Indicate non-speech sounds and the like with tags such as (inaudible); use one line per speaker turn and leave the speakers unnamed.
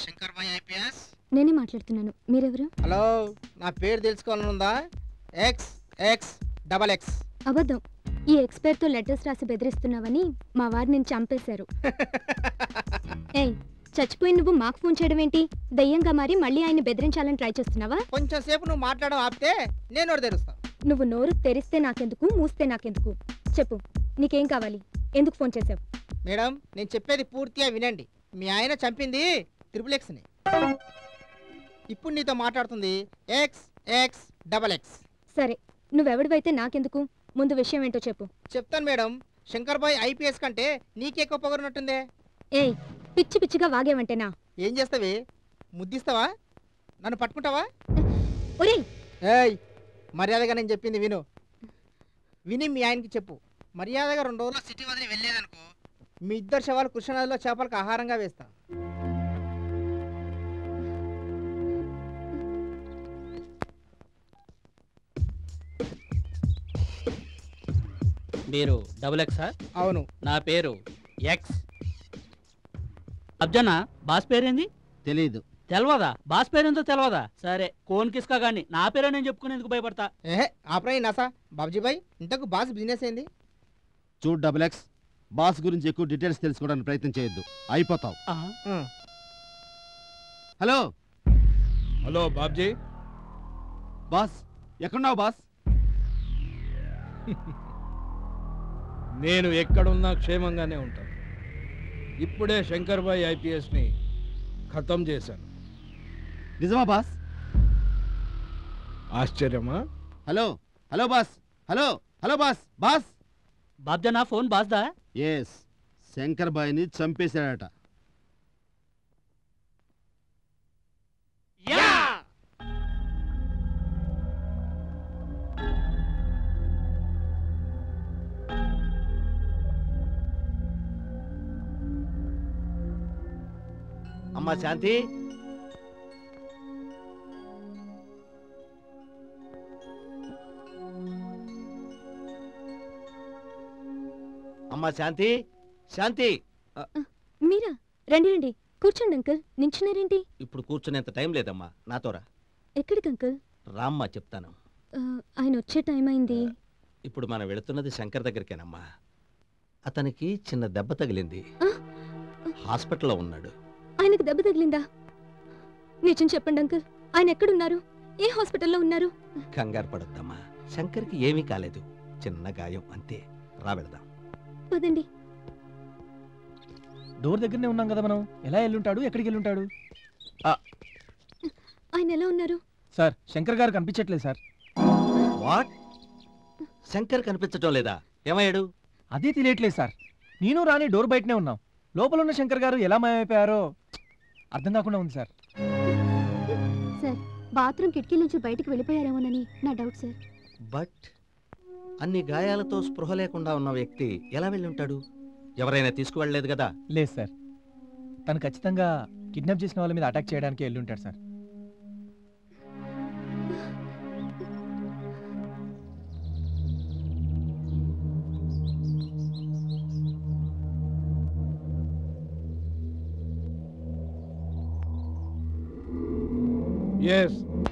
శంకర్ భాయ్ IPS?
నేనే మాట్లాడుతున్నాను. మీరెవరు?
హలో నా పేరు తెలుసుకోవాలని ఉందా? ఎక్స్ ఎక్స్ డబల్ ఎక్స్
అబద్ధం. ఈ ఎక్స్పైర్తో లెటర్స్ రాసి బెదిరిస్తున్నావని మా వారు నేను చంపేశారు. (laughs) ఏయ్ చచ్చిపోయి నువ్వు మాకు ఫోన్ చేయడం ఏంటి? దయ్యంగా మారి మళ్ళీ ఆయన్ని బెదిరించాలని ట్రై చేస్తున్నావా?
కొంచెం సేపు నువ్వు మాట్లాడడం ఆపితే నేను ఒకటి తెరుస్తా
నువ్వు నోరు తెరిస్తే నాకెందుకు మూస్తే నాకెందుకు? చెప్పు నీకేం కావాలి? ఎందుకు ఫోన్ చేసావు
మేడం నేను చెప్పేది పూర్తిగా వినండి. మీ ఆయన చంపింది త్రిపుల్ ఎక్స్ని ఇప్పుడు నీతో మాట్లాడుతుంది ఎక్స్ ఎక్స్ డబల్ ఎక్స్
సరే నువ్వెవడివైతే నాకెందుకు? ముందు విషయం ఏంటో చెప్పు.
చెప్తాను మేడం శంకర్ భాయ్ ఐపీఎస్ కంటే నీకే ఎక్కువ పొగరున్నట్టుందే.
ఏయ్ పిచ్చి పిచ్చిగా వాగేవంటేనా?
ఏం చేస్తావి? ముద్దిస్తావా? నన్ను పట్టుకుంటావా?
ఒరేయ్!
ఏయ్ మర్యాదగా నేను చెప్పింది విను. విని మీ ఆయనకి చెప్పు. మర్యాదగా రెండు రోజులు సిటీ వదిలి వెళ్ళేదనుకో మీ ఇద్దరు శవాలు కృష్ణనదిలో చేపలకు ఆహారంగా వేస్తా.
మీరు డబుల్ ఎక్సా
అవును.
నా పేరు ఎక్స్ అబ్జనా బాస్ పేరేంది?
తెలీదు.
తెలవదా? బాస్ పేరేందో తెలవదా? సరే కోన్ కిస్కా గాని నా పేరే నేను చెప్పుకునేందుకు భయపడతా?
ఏహే ఆపరాయి నాసా. బాబ్జీ భాయ్ ఇంతకు బాస్ బిజినెస్ ఏంది?
చూడు డబుల్ ఎక్స్ బాస్ గురించి ఎక్కువ డీటెయిల్స్ తెలుసుకోవడానికి ప్రయత్నం చేయొద్దు. అయిపోతావు. హలో.
హలో బాబ్జీ.
బాస్ ఎక్కడున్నావు బాస్? (laughs)
నేను ఎక్కడున్నా క్షేమంగానే ఉంటాను. ఇప్పుడే శంకర్ భాయ్ ఐపీఎస్ని ఖతం చేశాను.
నిజమా boss?
ఆశ్చర్యమా?
Hello. Hello boss. Hello. Hello boss. Boss.
బాబ్జనా phone బాస్దా?
ఎస్ శంకర్ బాయ్ని చంపేశాడట.
అమ్మా శాంతి. అమ్మా శాంతి. శాంతి.
మీరా? రండి రండి. కూర్చోండి అంకుల్. నించున్నారేంటి
ఇప్పుడు కూర్చునేంత టైం లేదమ్మా. నాతోరా
ఎక్కడికి అంకుల్?
రామ్మా చెప్తాను.
ఆయన వచ్చే టైం అయింది.
ఇప్పుడు మనం వెళుతున్నది శంకర్ దగ్గరికేనమ్మా. అతనికి చిన్న దెబ్బ తగిలింది? హాస్పిటల్లో ఉన్నాడు.
ఆయనకు దెబ్బ తగిలిందా? నిజం చెప్పండి అంకుల్. ఆయన ఎక్కడున్నారు? ఏ హాస్పిటల్లో ఉన్నారు?
కంగారు పడొద్దమ్మా. శంకర్కి ఏమీ కాలేదు. చిన్న గాయం అంతే. రా వెళదాం.
పదండి.
డోర్ దగ్గరనే ఉన్నాం కదా మనం. ఎలా వెళ్ళుంటాడు ఎక్కడికి వెళ్ళుంటాడు
ఆయన ఎలా ఉన్నారు?
సార్ శంకర్ గారు కనిపించట్లేదు సార్.
వాట్? శంకర్ కనిపించటం లేదా? ఏమయ్యాడు?
అదే తెలియట్లేదు సార్. నేను రాని డోర్ బయటనే ఉన్నాం. లోపల ఉన్న శంకర్ గారు ఎలా మాయమైపోయారో అర్థం కాకుండా ఉంది సార్.
సార్ బాత్రూమ్ కిటికీ నుంచి బయటికి వెళ్ళిపోయారేమోనని నా డౌట్ సార్.
బట్ అన్ని గాయాలతో స్పృహ లేకుండా ఉన్న వ్యక్తి ఎలా వెళ్ళి ఉంటాడు? ఎవరైనా తీసుకువెళ్ళలేదు కదా?
లేదు సార్. తను ఖచ్చితంగా కిడ్నాప్ చేసిన వాళ్ళ మీద అటాక్ చేయడానికి వెళ్ళుంటాడు సార్.
ఎస్